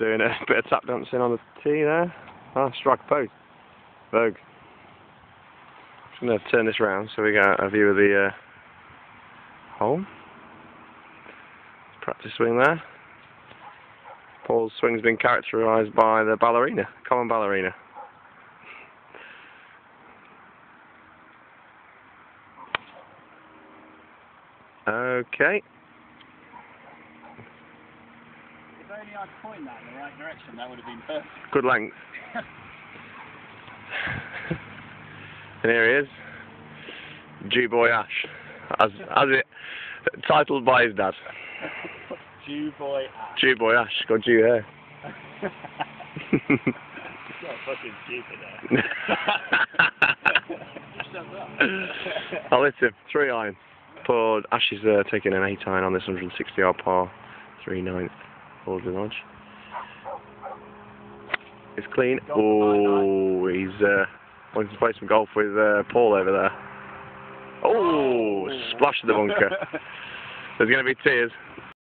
doing a bit of tap dancing on the tee there. Oh, strike a post. Vogue. Going to turn this round so we get a view of the uh, hole. Practice swing there. Paul's swing's been characterised by the ballerina, common ballerina. Okay. If only I'd point that in the right direction, that would have been perfect. Good length. and here he is. Jew Boy Ash. As, as it titled by his dad. Jew boy ass. Jew Boy Ash, got Jew hair. It's not fucking stupid. I'll hit him. Three iron. Poor Ash is uh, taking an eight iron on this 160 yard par. Three ninth. Hold the nudge. It's clean. Oh, he's uh, wanting to play some golf with uh, Paul over there. Oh, splash the bunker. There's going to be tears.